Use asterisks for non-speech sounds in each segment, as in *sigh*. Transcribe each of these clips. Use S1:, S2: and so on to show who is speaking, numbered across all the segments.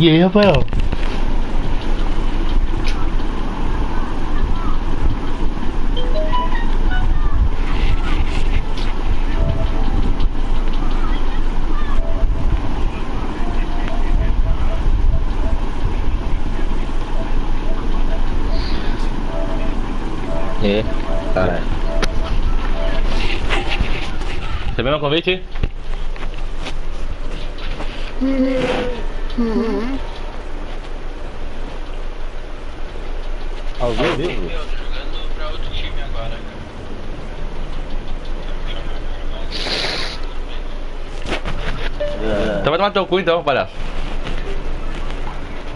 S1: E aí, Rafael?
S2: É, caralho.
S1: Você viu meu convite?
S2: Alguém viu?
S3: Eu tô jogando pra outro time agora,
S1: Então vai tomar teu cu então, palhaço.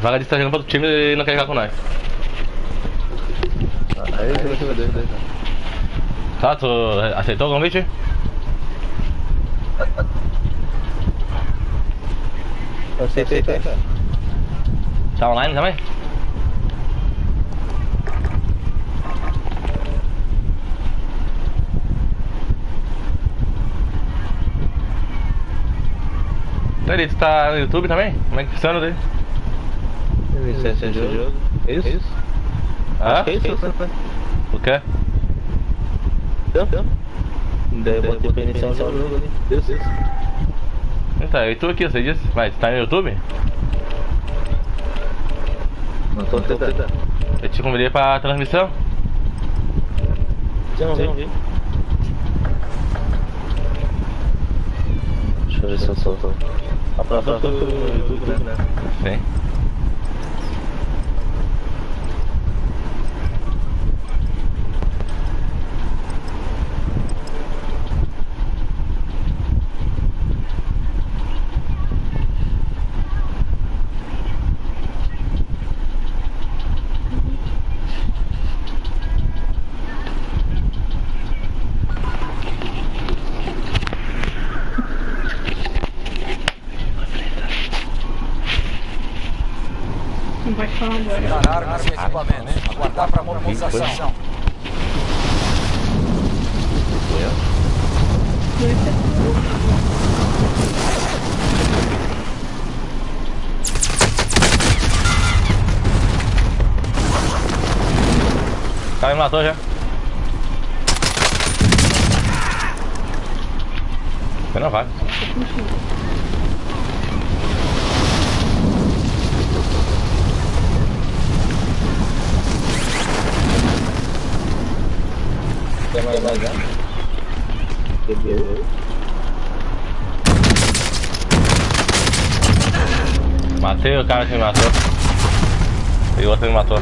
S1: Vaga de estar jogando pra outro time e não quer jogar com nós.
S2: Aí, ver, deixa eu ver.
S1: Tá, tu aceitou o convite?
S2: Eu sei, sei, sei.
S1: Tá online também? Peraí, tu tá no YouTube também? Como é que funciona daí?
S2: Licença de jogo. Isso? Isso? Acho que é isso, né?
S1: O quê?
S2: Então, então. Daí eu botei pra iniciar o jogo ali. Isso, isso.
S1: Então, eu tô aqui, você disse? Vai, tu tá no YouTube?
S2: Não tô tentando.
S1: Eu te convidei pra transmissão?
S2: Já não vi. Deixa eu ver se eu tô. A próxima foi o YouTube, né?
S1: Sim.
S4: Não pode falar agora.
S5: Parar com esse equipamento. Aguardar para mobilização.
S1: O cara me matou já. Você não vai.
S2: Quer mais mais já? Bebeu.
S1: Que me matou. E o outro me matou.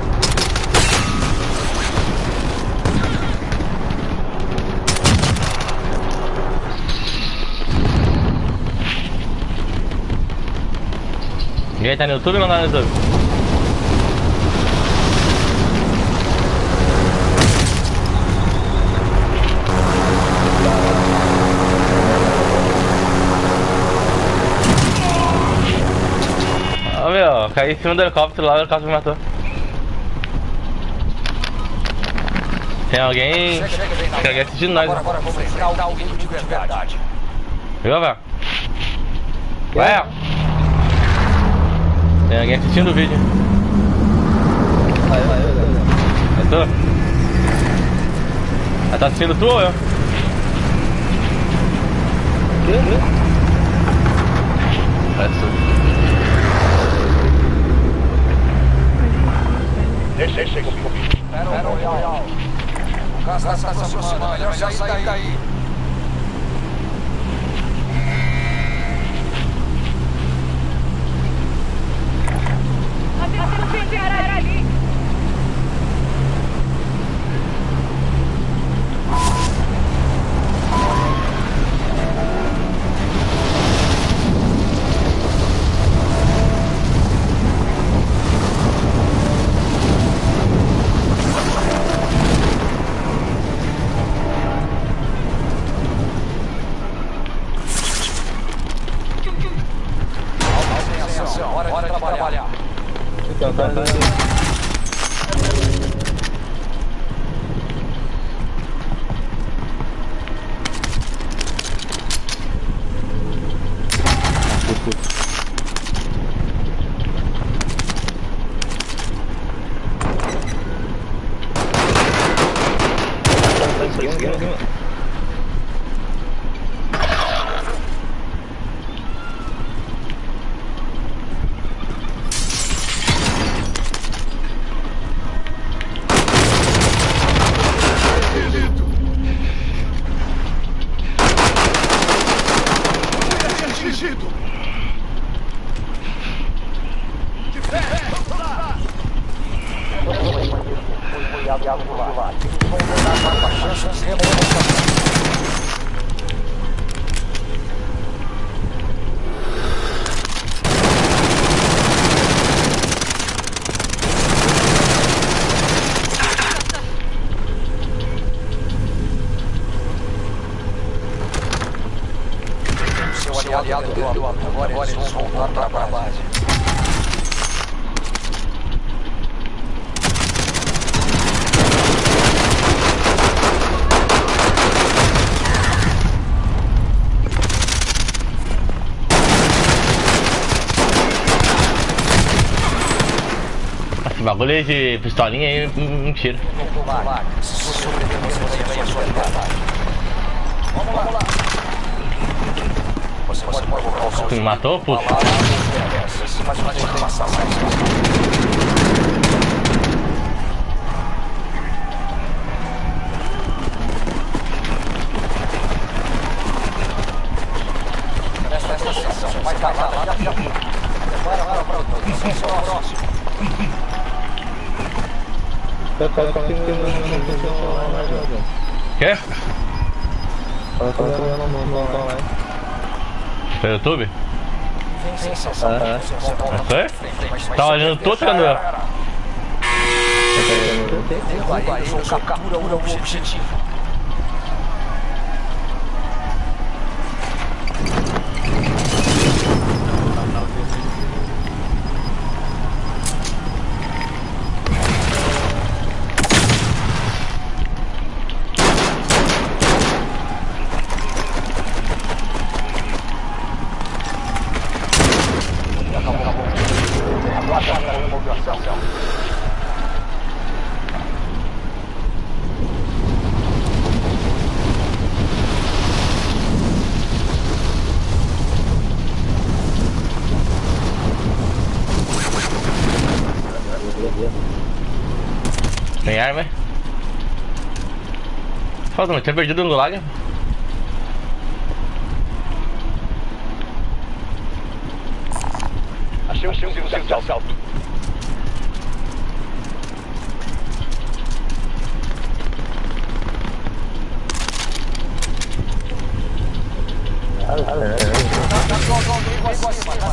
S1: Ninguém tá no YouTube ou não tá no YouTube? Caí em cima do helicóptero lá, o helicóptero me matou. Tem alguém.
S5: Chega, chega
S1: Tem alguém assistindo nós.
S5: Agora, agora vamos enfrentar alguém de verdade.
S1: Viu, velho? Vai! Tem alguém assistindo o vídeo.
S2: Vai, vai, vai.
S1: É tu? Ah, tá assistindo tu ou eu?
S2: Que?
S1: É tu.
S5: Era o Royal. O gás está se aproximando. Melhor sair daí.
S2: Pode provocar o seu
S1: Tu me matou, puto?
S5: Tá, tá, tá, tem
S1: Quê?
S5: Tá fazendo uma online.
S1: Pelo YouTube?
S5: Aham.
S1: Não sei? Tá olhando todo,
S2: ou captura o objetivo. Aguarda a remobilização.
S1: Tem arma? Mas tinha perdido no lag.
S2: Achei um fuzil de assalto.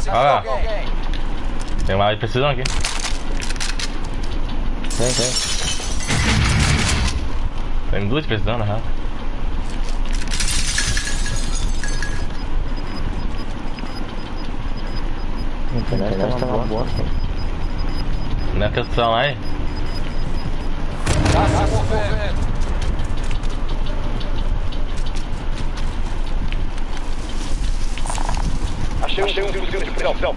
S1: Olha lá. Tem uma de precisão aqui.
S5: Tem, tem.
S1: Tem duas precisão, na real.
S5: A internet tá uma bosta.
S1: Não é aí.
S2: Tá se movendo. Achei um fuzil de precisão.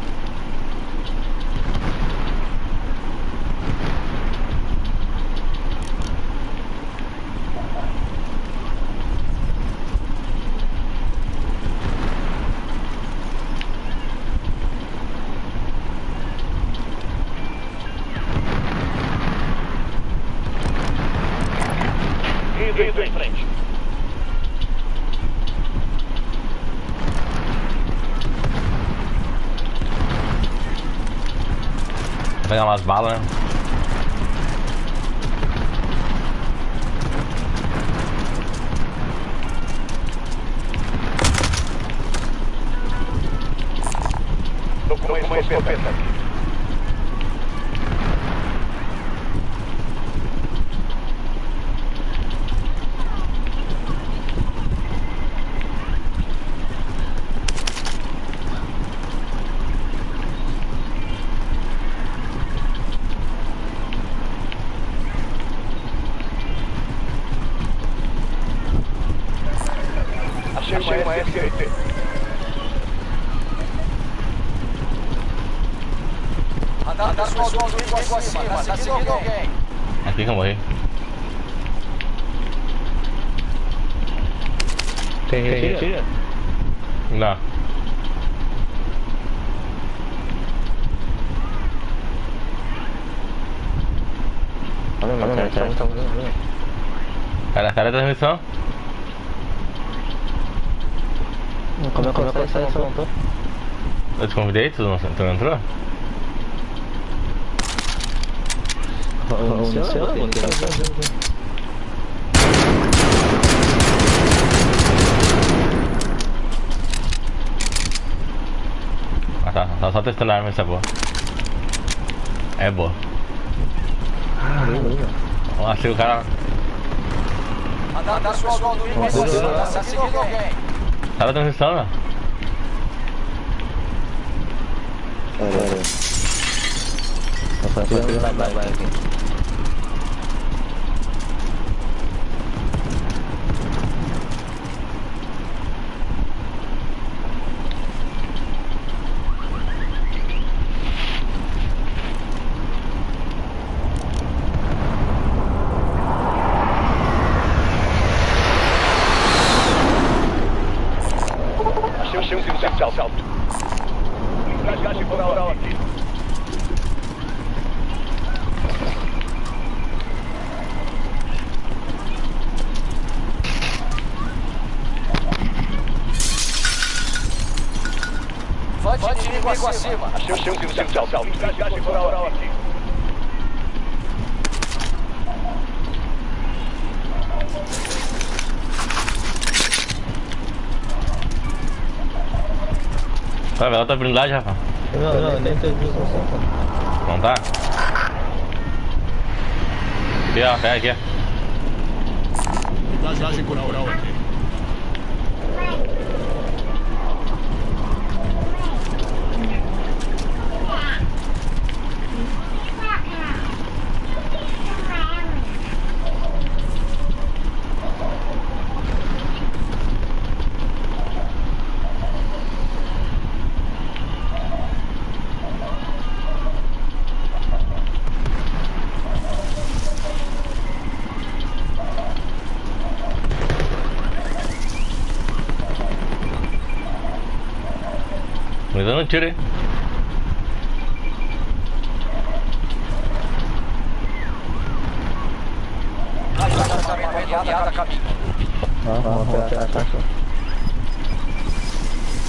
S2: Indo em frente.
S1: Umas balas, né?
S2: Tô com uma escopeta. Achei uma SRT. Andar pessoal do inimigo acima, tá seguindo alguém.
S1: Aqui que eu morri.
S5: Tem retira?
S1: Não.
S5: Olha lá, cara, tá tá vendo?
S1: Cara, cara da transmissão.
S5: Como é como é que sai essa montanha?
S1: Eu te convidei, tu não, tu não entrou?
S2: Lá.
S1: Ah tá, tá só testando a arma se é boa. É boa. Vamos lá, se o cara.
S5: Andar pessoal do IMC, tá seguindo alguém.
S1: Tá na transição, meu.
S2: Caralho. Tá tirando na bike aqui.
S6: Achei
S5: inimigo acima.
S6: Achei um sinal de salto. Engasgagem coral aqui.
S1: Vai ver outra blindagem, Rafa.
S2: Não, não, nem tem visão.
S1: Não tá? Aqui, ó, pega aqui.
S7: Vazagem coral aqui.
S1: Me dando um tiro aí.
S5: Enviada a caminho.
S2: Não, não, não, tá, tá, tá.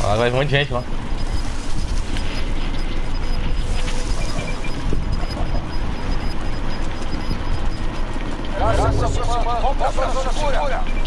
S1: Lá vai um monte de gente lá.
S5: Gás se aproximando. Vamos pra zona segura.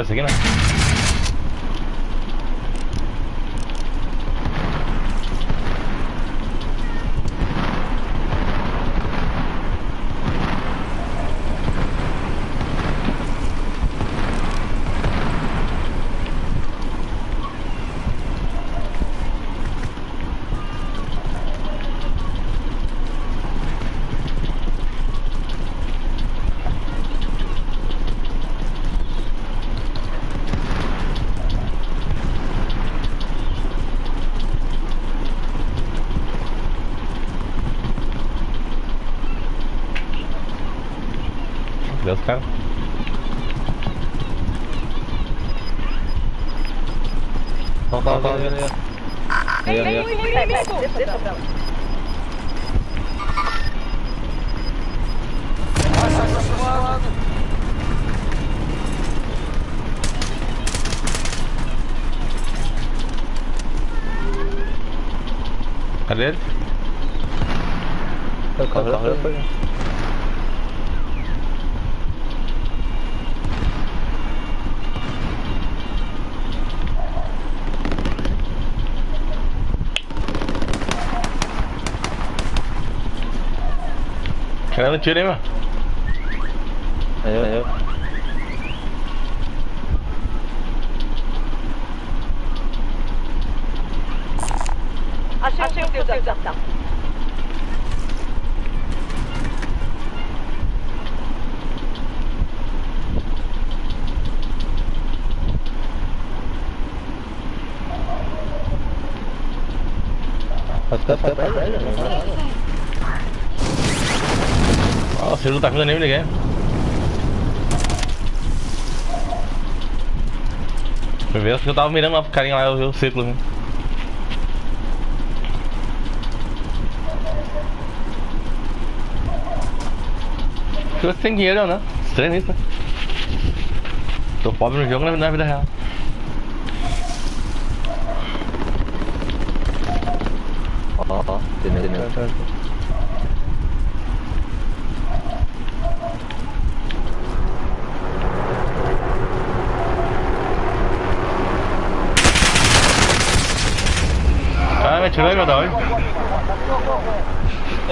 S1: Qual tava esse aqui, né? Cadê os caras?
S2: Não, tá, tá, ali, ali. Ali, ali, ali.
S5: Gás se aproximando.
S1: Cadê ele?
S2: Foi, corre, corre, foi.
S1: Querendo tiro aí, meu.
S2: Aí, eu, eu.
S8: Achei, achei o fio de aviação.
S2: Vai ficar pra trás, né?
S1: Não tá vendo nem ninguém. Que eu tava mirando uma carinha lá, eu vi o círculo. Né? Se você tem dinheiro, né? Estranho isso. né? Tô pobre no jogo, na vida real.
S2: Ó, ó, entendeu, entendeu.
S1: Ah, me atirou aí, meu da onde?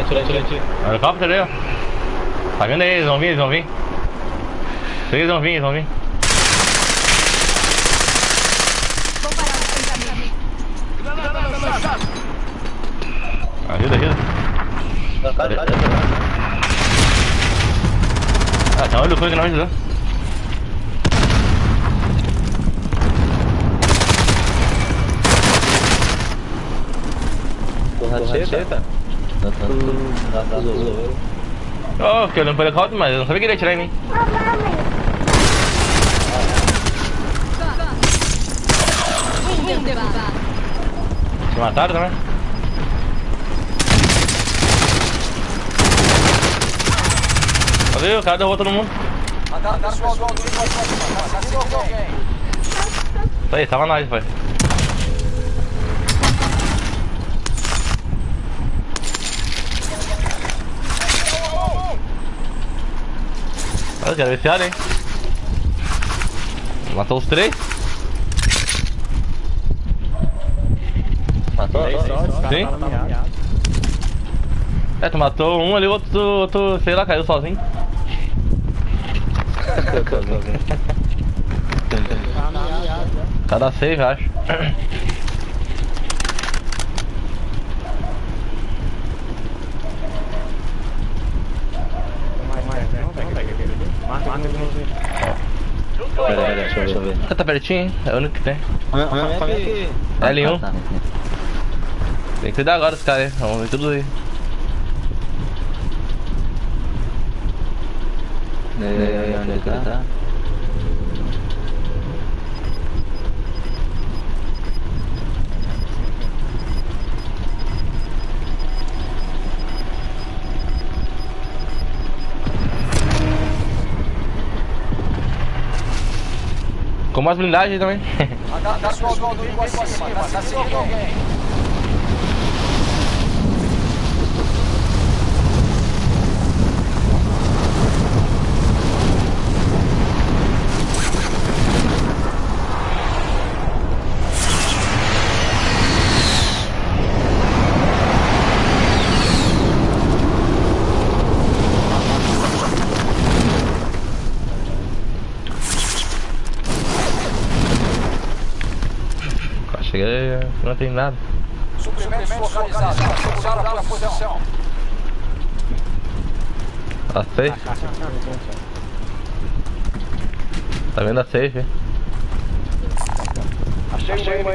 S2: Tira, tira.
S1: Helicóptero aí, ó. Tá vendo aí? Eles vão vir, eles vão vir. Eles vão vir, eles vão vir. Ajuda, ajuda. Ah, tem um olho que não ajudou.
S2: Borracheta? Azul.
S1: Oh, fiquei olhando pro helicóptero, mas eu não sabia que ele ia atirar em mim. Te mataram também? Cadê? O cara derrubou todo mundo. Isso aí, tava nós, pai. Quero ver esse ar, hein? Matou os três?
S2: Matou?
S1: Sim? É, tu matou um ali, o outro, outro, sei lá, caiu sozinho. *laughs* Cada save, acho. *clears throat* *clears throat*
S2: Pera, pera, ver.
S1: Ah, tá pertinho, hein? É o único que tem.
S2: aqui.
S1: L1.
S2: tá.
S1: Tem que cuidar agora dos caras aí. Vamos ver tudo aí.
S2: É, onde é que ele tá?
S1: Com mais blindagem também. *laughs*
S5: Andar pessoal do outro acima. Assassino alguém.
S1: Não tem nada.
S5: Suprimentos localizados. Segurar a posição.
S1: A safe. Tá vendo a safe?
S6: Achei uma.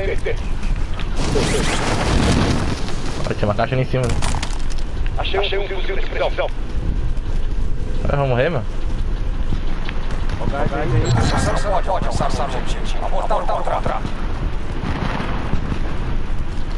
S1: Ó, tinha uma caixa ali em cima. Né?
S6: Achei um fuzil de precisão.
S1: Vai, vamos morrer,
S5: pode alcançar sargento. Abortar o contrato.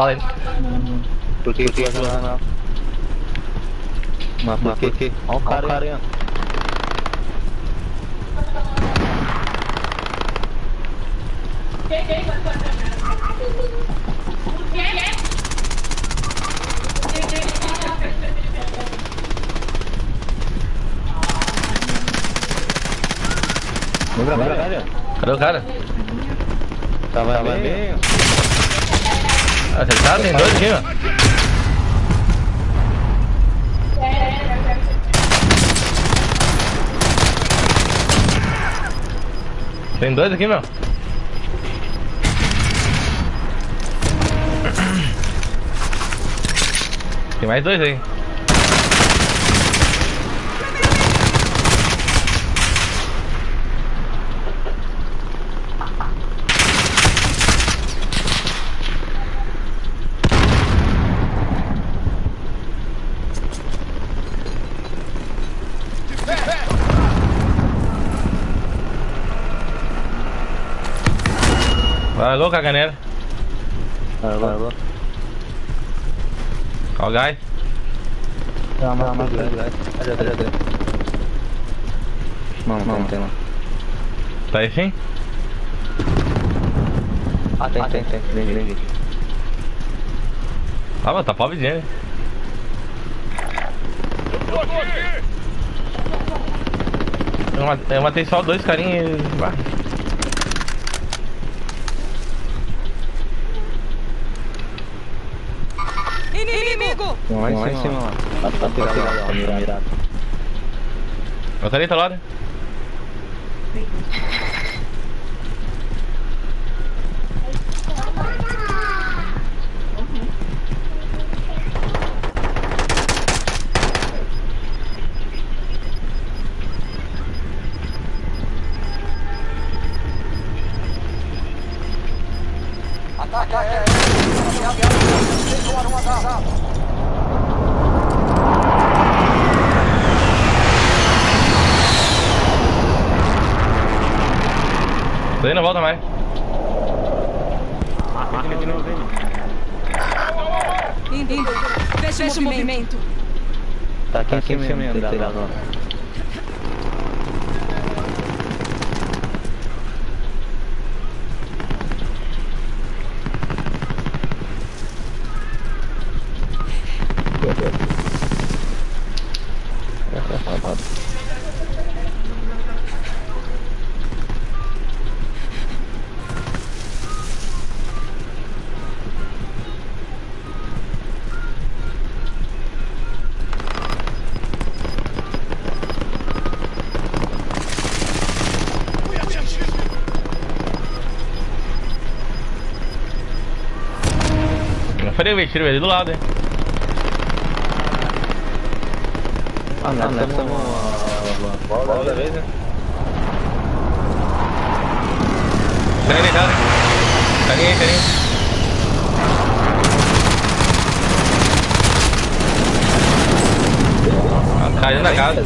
S1: Ainda fala ele.
S2: Por que que vai jogar não? Mas por que que? Olha o cara aí. ó. Vem pra cá, velho.
S1: Cadê o cara?
S2: Tava bem.
S1: Ah, você tá? Tem dois aqui, ó. Tem dois aqui, meu. Tem mais dois aí. Caganeira.
S2: Alô, alô.
S1: Qual gás?
S2: Calma, calma, calma. Cadê, cadê, cadê? Não, não, tem lá.
S1: Tá aí sim?
S2: Ah, tem, tem, tem. Vem, vem, vem.
S1: Ah, mas tá pobrezinho, né? Eu matei, eu matei só dois carinhas
S2: lá em cima, lá. Tá, tá pegado lá, tá mirado.
S1: Eu tô ali, tá
S5: Indo. Feche o movimento.
S2: Tá aqui em cima mesmo, tem que
S1: velho, tiro ele do lado, hein?
S2: Ah, não, nós estamos a bola da vez, né?
S1: Carinha aí, carinha. Ah, Caiu na casa.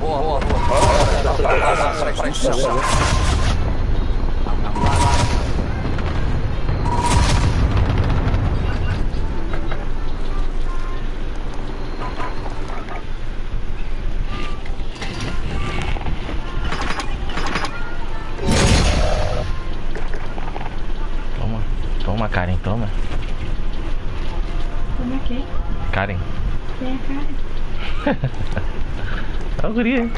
S5: Boa, boa, boa.
S4: A?
S1: É o guri, hein?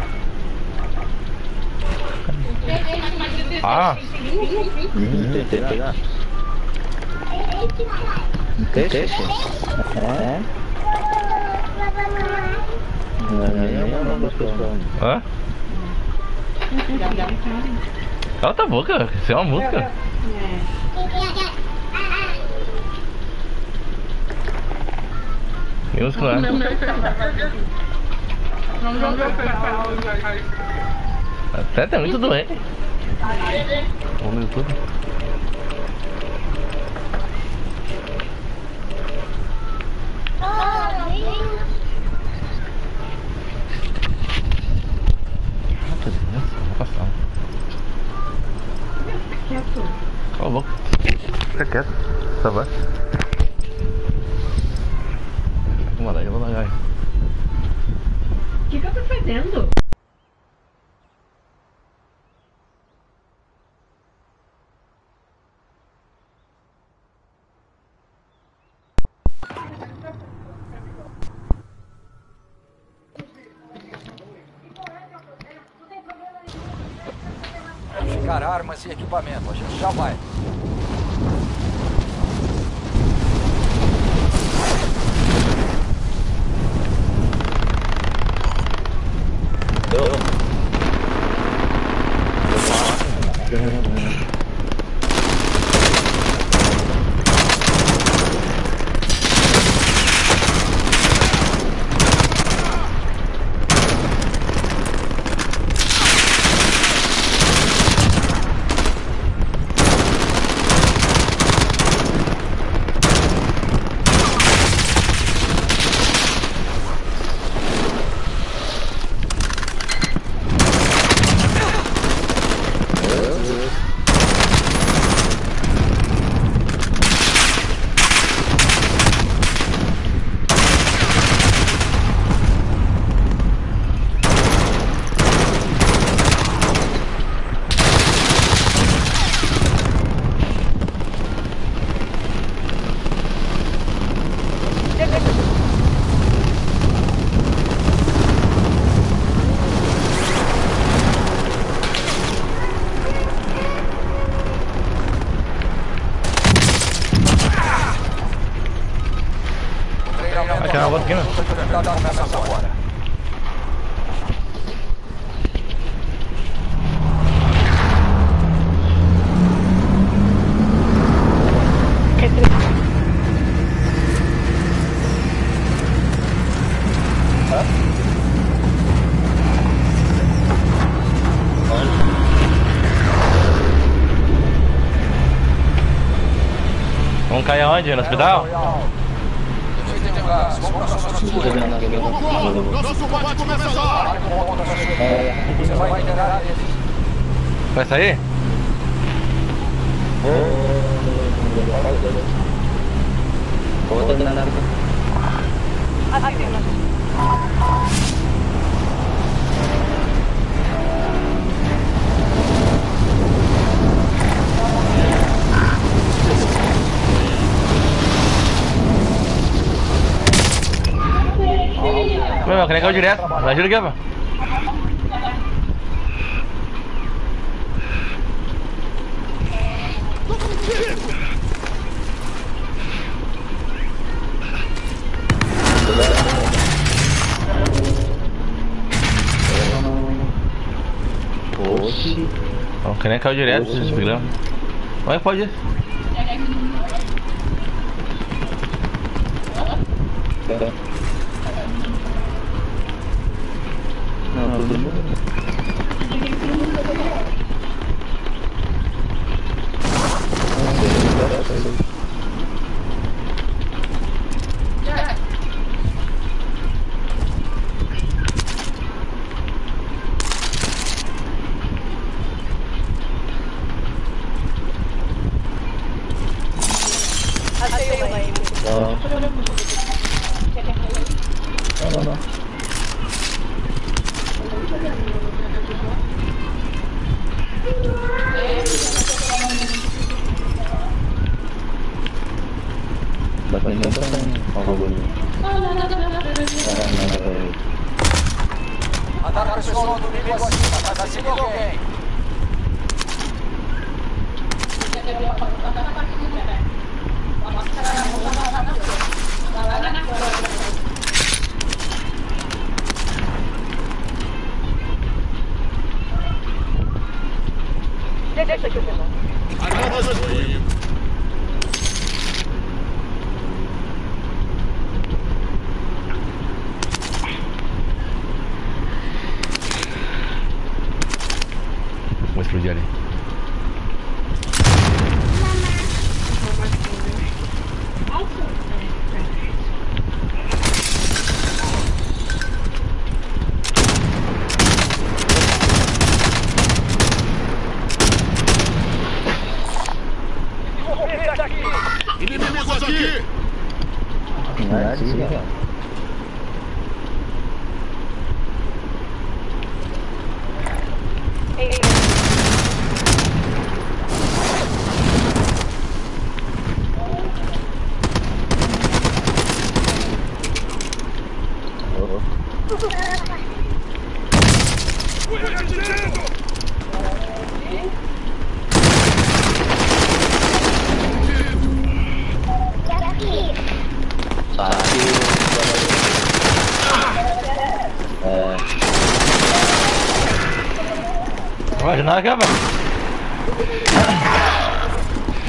S1: Ah,
S2: Hum, tem que pegar. Peixe? É.
S1: Hã? Cala tua boca, isso é uma música.
S4: É.
S1: Música não é? Até tá muito doente. Vamos no YouTube. Cala a boca. Fica quieto. Tá bem? Vamos lá, vamos lá.
S4: O que, que eu tô fazendo?
S9: Verificar armas e equipamento. A gente já. Vai para suas posições.
S10: Nosso combate começa já!
S9: Pare com ponta na Você
S1: Meu, queria caiu direto. Vai ajuda aqui. Ó, que nem caiu direto esse programa. Vai, pode ir.
S2: Achei o lane.
S9: Andar pressionando o nível acima. Tá acima alguém.
S2: Deixa que eu pego.
S1: Vou explodir ali.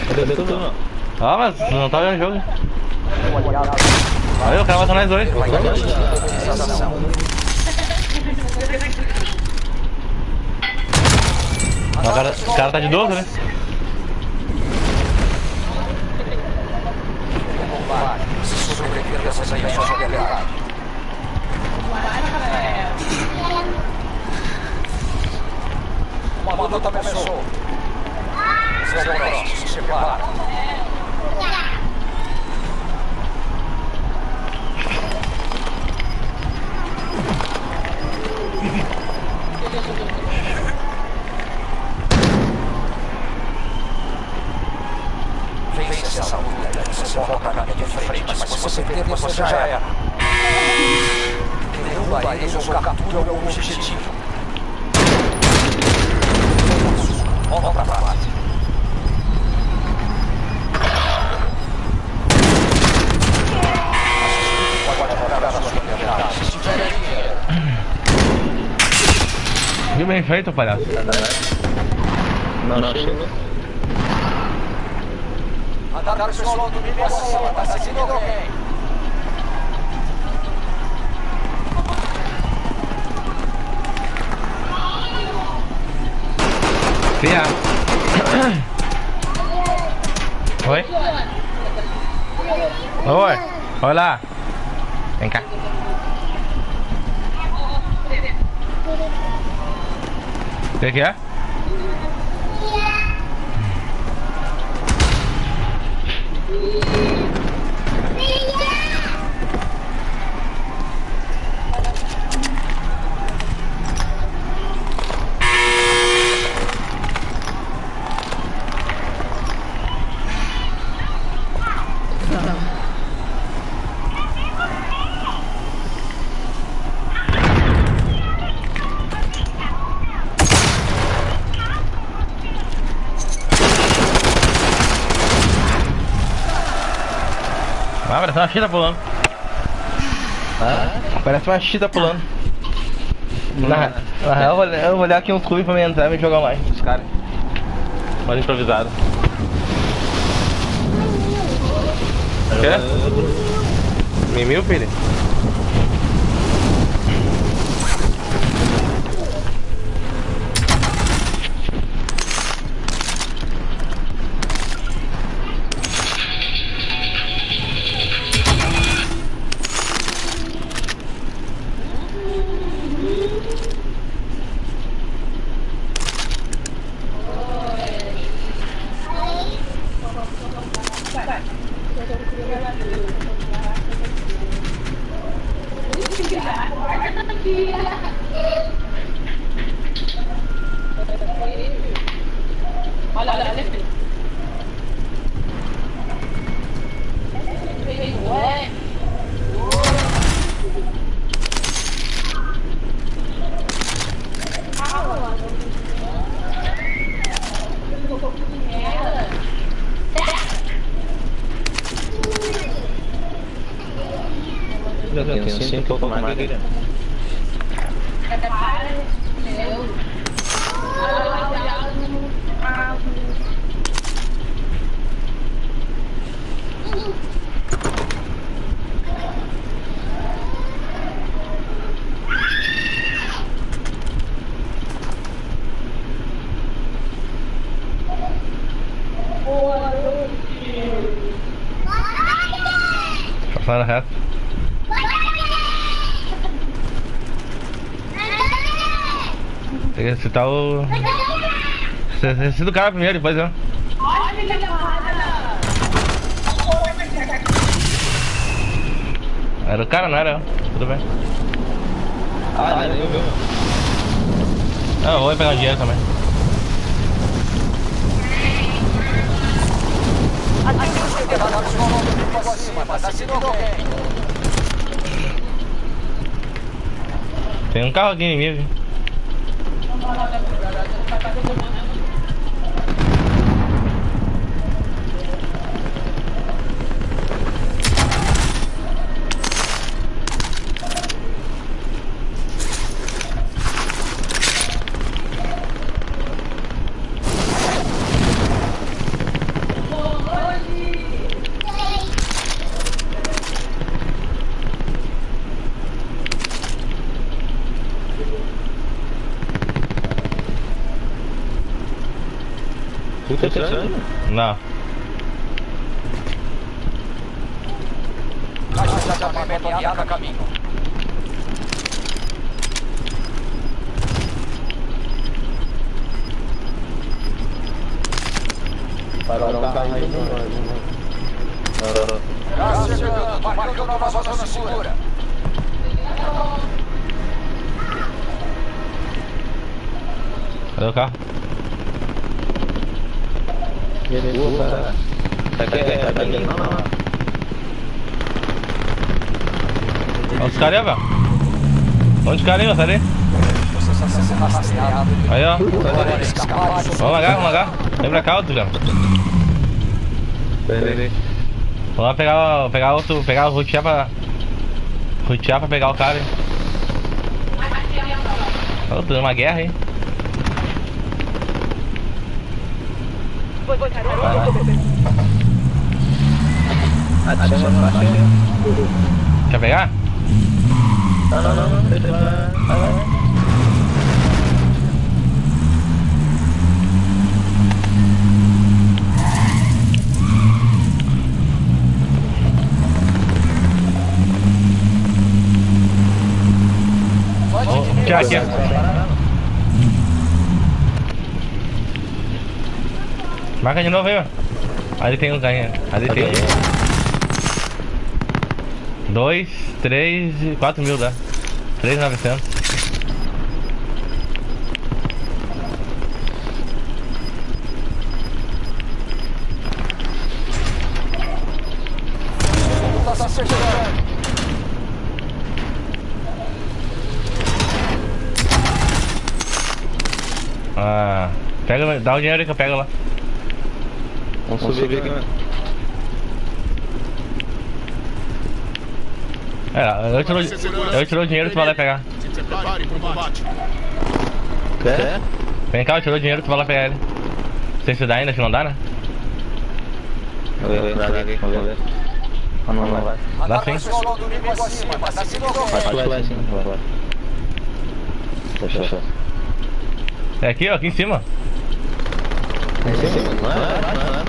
S2: Cadê tudo não?
S1: Ah, mas não tá vendo o jogo. Aí o cara matou nós dois. O, cara, o cara tá de 12, né?
S5: Se sobreviver dessas aí, só joga errado. Uma luta começou. Os próximos se separam. Vence essa luta, você coloca na linha de frente, mas se você perder, você já era. Derruba eles ou captura o objetivo. Volta pra base. Pode jogar a sua liberdade. Se tiver dinheiro.
S1: Bem feito, palhaço.
S2: Não, não, chega.
S5: O solo do nível acima, tá seguindo alguém.
S1: Fia. Oi? Oi. Olá. Vem cá. O parece uma chita pulando. Parece uma chita pulando. Na, na real, eu vou, olhar- eu vou olhar aqui uns clubes pra me entrar e me jogar mais. Os caras. Mais improvisado. Quer? Mimil, filho? Friday. Citar o. Você cita o cara primeiro, depois eu. Era o cara, não era eu. Tudo bem.
S2: Ah, eu vi.
S1: Ah, eu vou pegar o dinheiro também.
S5: Tá.
S1: Tem um carro aqui inimigo.
S2: Puta
S1: Não.
S5: Caixa de armamento aliado a caminho.
S2: Parou um carro aí, não vai, não vai.
S5: Gás chegando, marcando nova zona segura.
S1: Cadê o carro?
S2: Pô, cara. Tá aqui, tá aqui. Não, não, não.
S1: Olha os caras aí, velho. Onde os caras aí, ó? Sai daí.
S5: Você está sendo rastreado.
S1: Aí, ó. Vamos largar, vamos largar. Vem pra cá, outro, velho.
S2: Peraí.
S1: Vamos lá pegar, pegar outro, pegar o rotear pra. Rotear pra pegar o cara, hein. Ô, tô numa guerra, hein.
S8: Foi, foi, cara.
S2: Atira, atira.
S1: Quer pegar?
S2: Não, não, não, não. Deixa lá. Vai, vai.
S1: Ó, Tirar aqui, ó. Marca de novo aí, ó. Ali tem um ganha. Ali tem um. Dois, três e quatro mil dá. Três novecentos. Ah, pega, dá o dinheiro que eu pego lá.
S2: Vamos subir aqui, mano.
S1: É, eu tiro, eu tiro o dinheiro que tu vai lá pegar.
S6: Se prepare para o combate.
S2: Quer?
S1: Vem cá, eu tiro o dinheiro que tu vai lá pegar ele. Não sei se dá ainda, se não dá, né?
S2: Vamos ver, vamos ver. Ah, não, não vai.
S1: Dá sim.
S5: Tá
S2: vai sim, vai, vai.
S1: É aqui, ó, aqui em cima.
S2: Sim, não é, não é.
S1: Aqui, ó.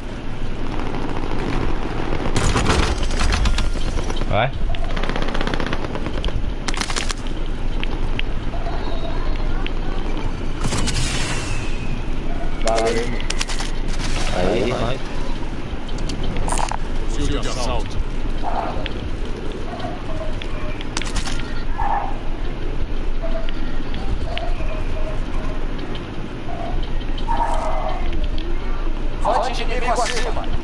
S1: Vai.
S2: Aí, vai.
S6: Fuzil de assalto.
S5: Inimigo acima.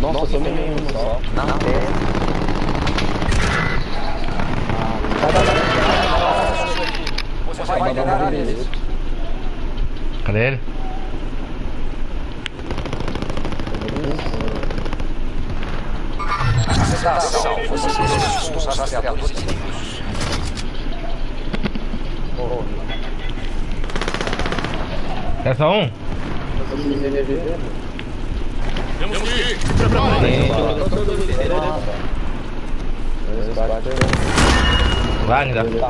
S2: Nossa, só tem um só. Na
S5: Você vai liderar eles.
S1: Cadê ele?
S5: Ação. Você se expulsa os rastreadores inimigos.
S1: É só um?
S6: Temos que ir. Se prepare.
S1: Vai, ainda.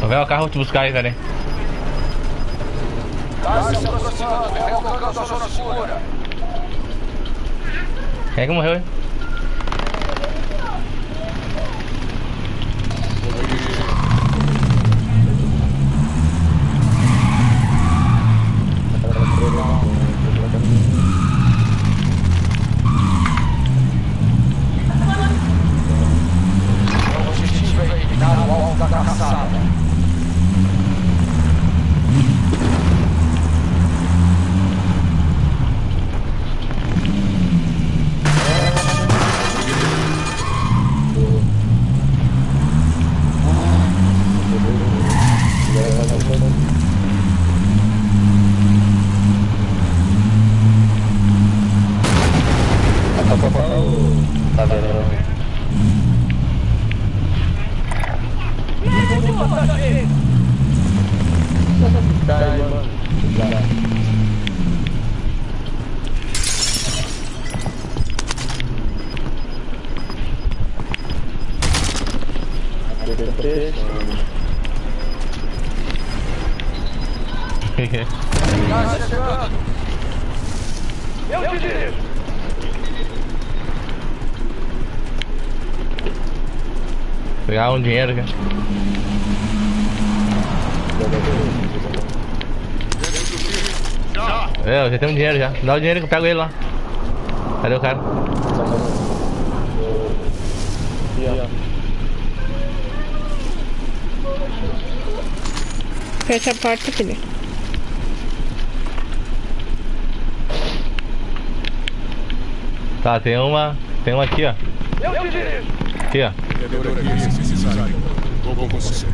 S1: Vou ver o carro te buscar aí, velho.
S5: Gás se aproximando.
S1: Quem é que morreu, hein?
S5: O objetivo é eliminar o alvo da caçada.
S2: Tá aí, mano.
S6: Eu te dirijo.
S1: Pegar um dinheiro aqui. É, eu já tenho um dinheiro já. Dá o dinheiro que eu pego ele lá. Cadê o cara?
S4: Fecha a porta, filha.
S1: Tá, tem uma. Tem uma aqui, ó.
S6: Eu te dirijo.
S1: Aqui, ó.
S7: Necessário. Vou com você.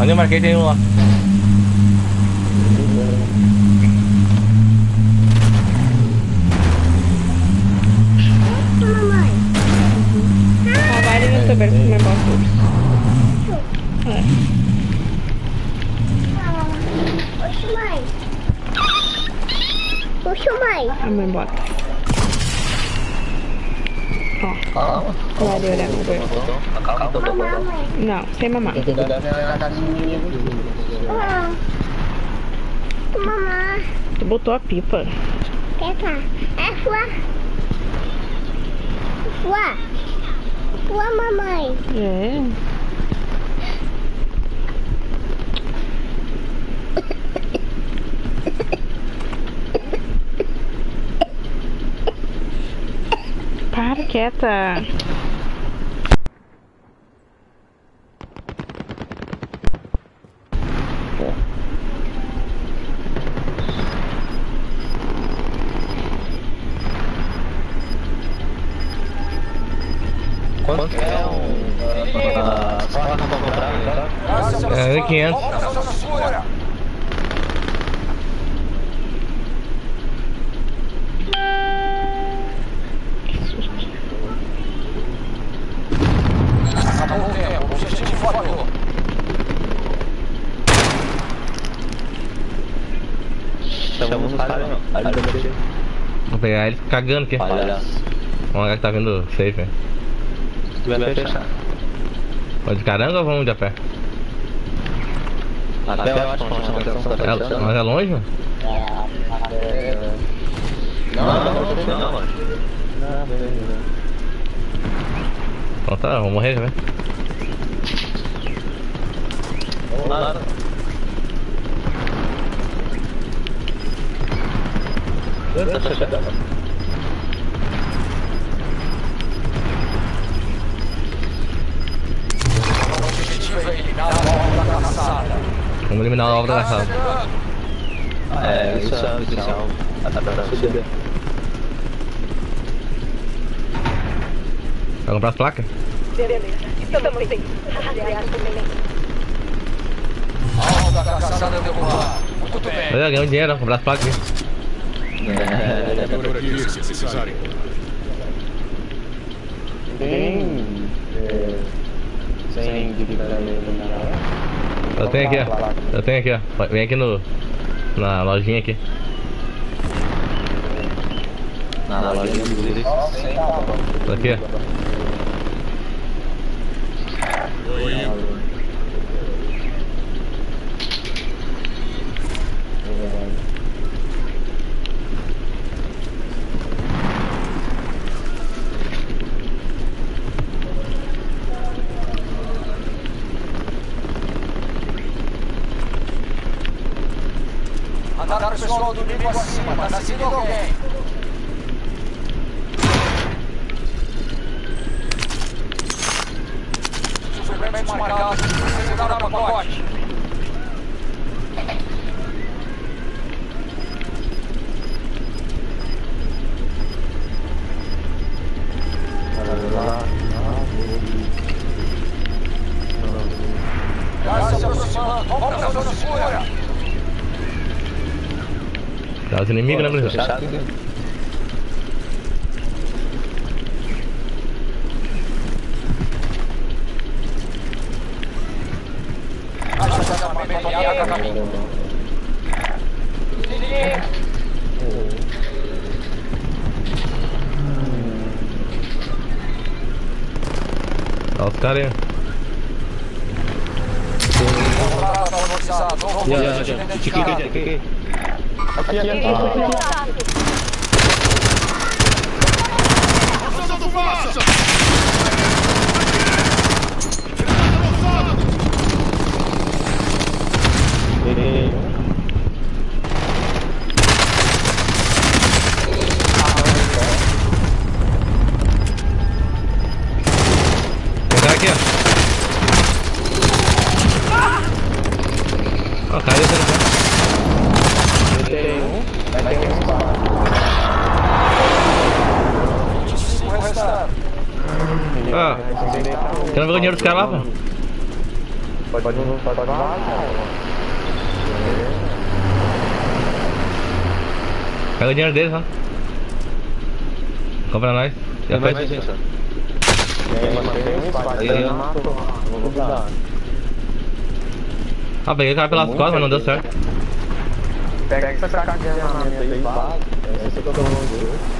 S1: Onde eu marquei tem um lá.
S4: Banho.
S11: Mamãe.
S4: Não, sem mamar.
S11: Mamãe.
S4: Tu botou a pipa.
S11: Cá? É sua. Sua. Sua mamãe.
S4: É. Para quieta.
S2: Chamamos o cara, não. Frente.
S1: Vou pegar ele cagando aqui.
S2: Palhaço.
S1: Vamos lá que tá vindo safe, velho.
S2: Tu vai fechar.
S1: Vamos de caranga ou vamos de a pé?
S2: Até eu acho que a tá
S1: É, mas é longe, mano?
S2: Não, não, não, não, mano.
S1: Então tá, vamos morrer já, velho.
S2: Vamos lá. Tá fechado.
S5: Objetivo é eliminar a bomba da caçada.
S1: Vamos eliminar a obra da sala.
S2: É, isso é oficial.
S1: Vai comprar as placas?
S8: Beleza. Estamos bem. Rastrear também.
S5: Alvo da caçada derrubado. Muito bem.
S1: Olha, ganhou dinheiro, comprar as placas aqui.
S2: É,
S7: Vendedor aqui, se necessário.
S1: Eu tenho aqui, ó. Eu tenho aqui, ó. Vem aqui no. Na lojinha aqui.
S2: na lojinha do Luiz.
S1: Tá aqui, ó.
S5: Mandaram o pessoal do nível acima. Tá seguindo alguém. Suplementos marcados. Pegaram o pacote.
S1: Dá os inimigos, né, Bruno?
S2: Fechado.
S1: Olha os caras aí.
S2: Ya, ya, ya. Aqui, aqui, aqui.
S1: Tem um cara aqui, ó. Ó, caiu esse cara. Ah, quer não ver o dinheiro dos caras lá, pô? Pega o dinheiro deles, ó. Compra nós. Já foi.
S2: mais gente, ó.
S1: Ah, peguei o cara pelas costas, mas não deu certo.
S6: Pega essa caixa de armamento aí, base. Essa que eu tô falando.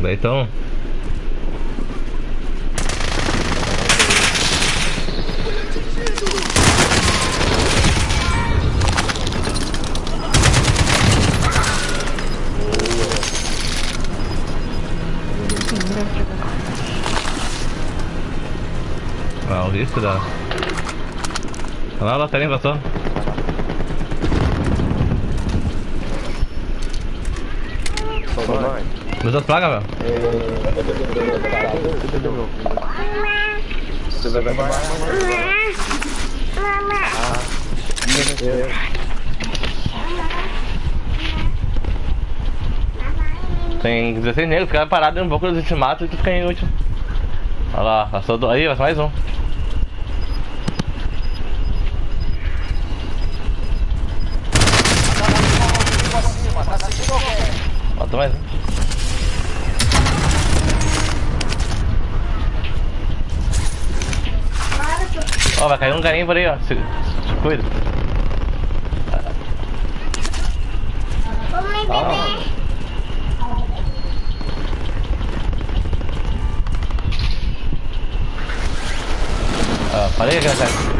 S1: Daí então. Ah, o risco da. Olha lá, a bateria passou. Luz das plagas, velho. Tem 16 negros, ficaram parados um pouco dos ultimatos e tu fica inútil. Olha lá, passou do... aí, mais um. Bota mais um. Ó, vai cair um carinho por aí, ó. Se, se cuida.
S11: Come bebê.
S1: Ó, parei aqui, cara.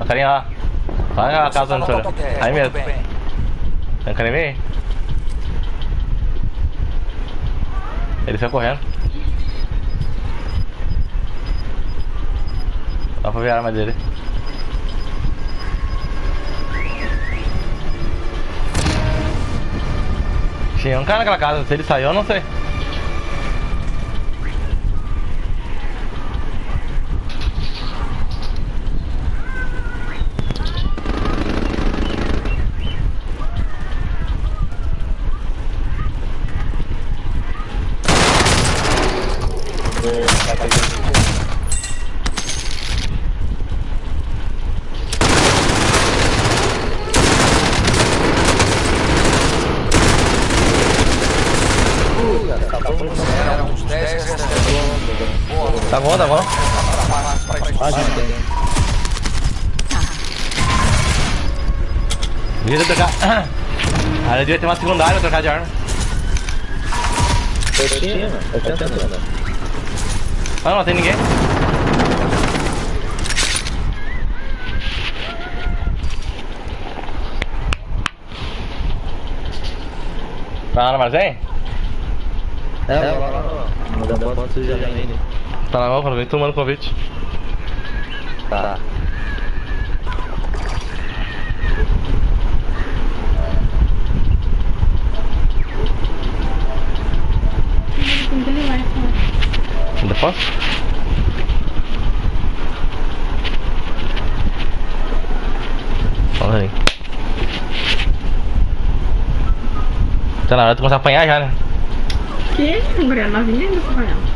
S1: Ó, carinha lá. Olha a casa onde senhor. Aí mesmo. Tem um carinha aí? Ele saiu correndo. Dá pra ver a arma dele. Tinha um cara naquela casa, se ele saiu eu não sei. Tá bom, tá bom. Devia trocar. Ah, eu devia ter uma segunda área pra trocar de arma.
S2: Eu tinha, eu tinha também.
S1: Ah, não tem ninguém. Tá lá no armazém?
S2: É, lá, lá, lá. Não dá bom você já vem?
S1: Tá na mão, pra mim, tomando convite.
S2: Tá.
S1: Fala aí. Tá na hora de começar a apanhar já, né?
S4: Que? Mulher novinha ainda apanhando.